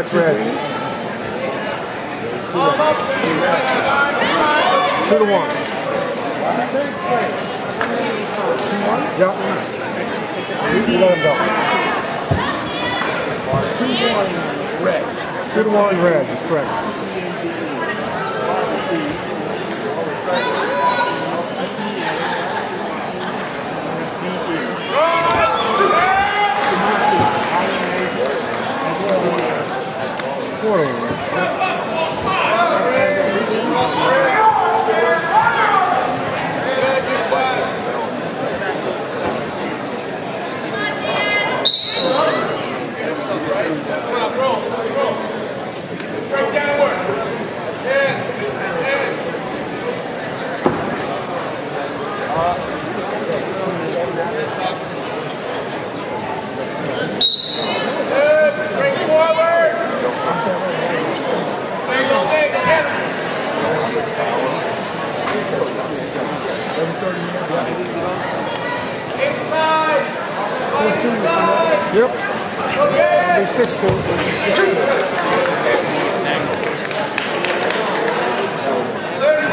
That's red. Two to one. Yep. You let him go. Two to one red, that's correct. Four to one. Inside. Yep. Okay. They six two. 30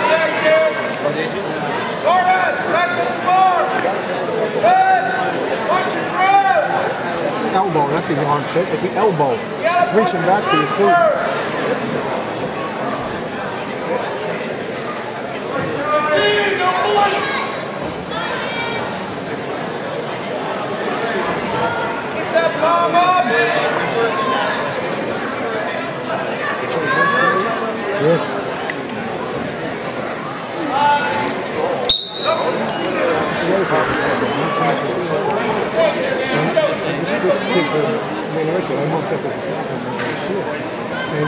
seconds. Torres, back to the bar. Good. Watch your throw. Elbow, not the armpit, at the elbow. It's reaching back for your foot. Keep that palm up. Yeah. And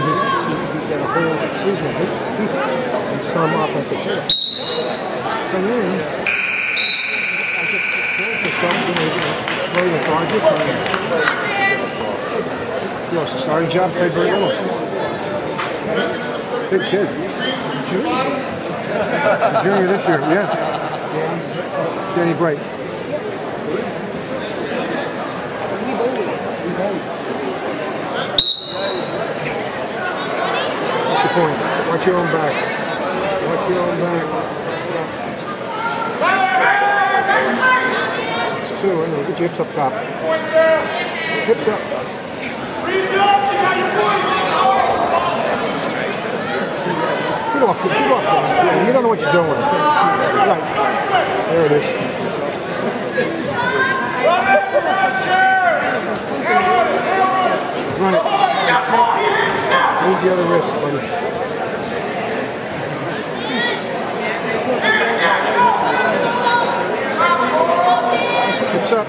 he's, he, he got a whole season of defense and some offensive player. And then, I for something, you know, very lethargic. And, he lost a starting job, played very little. Big kid. Junior. Junior this year, yeah. Danny Breit. Watch your points. Watch your own back. Watch your own back. Two. Anyway, get your hips up top. Hips up. Get off. Get off. Yeah, you don't know what you're doing. Right. There it is. Run it. Move the other wrist, buddy. Hips up.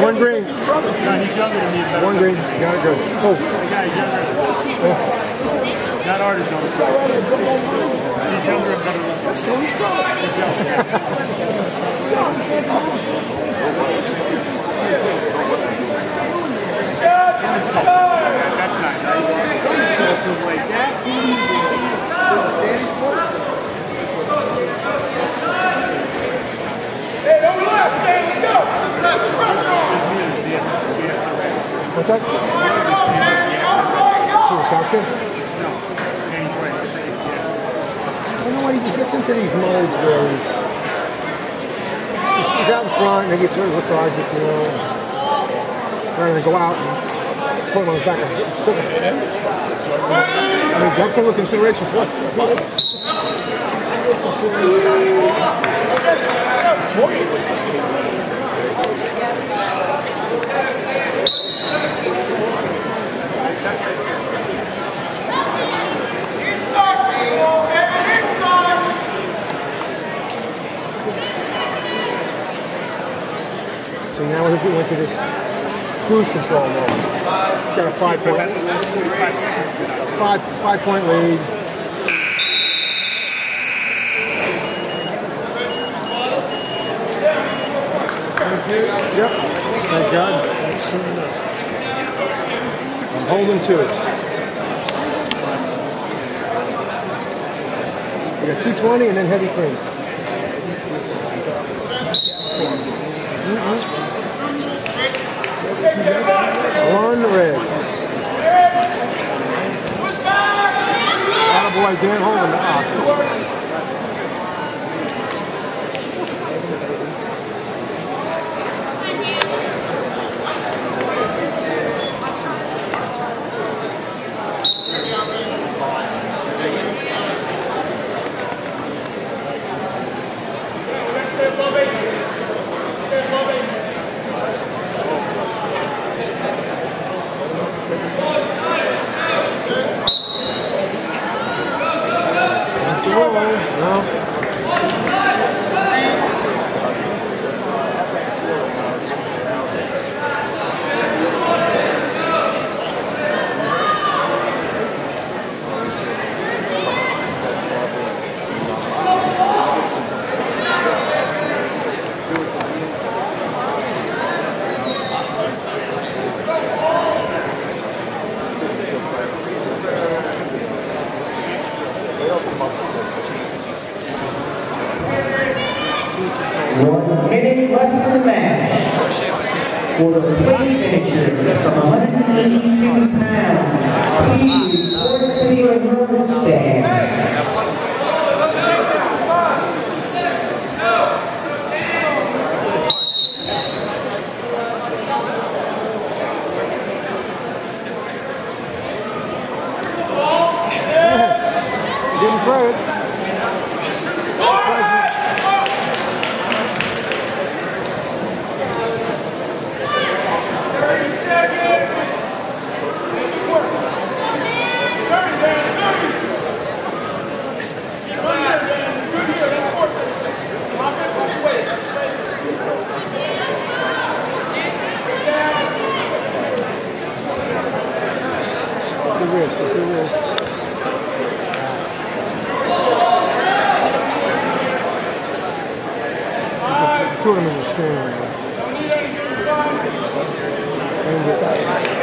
One green. No, he's younger than me. One green. Got it good. Oh, The guy's younger. oh. Not artist. He's younger and better looking. That's Tony's brother. That's not nice. So too late. Hey, don't left, man. Go. Left, press on. Just me and Zia. He has to rest. What's that? Has to- I don't know why he gets into these modes where he's, he's, he's out in front and he gets very lethargic, you know. Rather than go out and put him on his back and stick him. I mean, that's a little consideration for us. Inside, So now we're going to this cruise control mode. Got a five point, Five five, point lead. Yep. Thank God. That's soon enough. I'm holding to it. We got 220 and then heavy cream. One red. Dan Holden. Ah. No. One minute left in the match. For the finisher from 182 pounds, P. Portfield Mergenstein. Give him credit. Thirty seconds. Good work. Thirty, Dan, thirty. Good year, Dan. Good year. That's fortunate. Offense this way. That's right. Sit down. Look the wrist. Look the wrist. The tournament is standing. Don't need any good fun. And the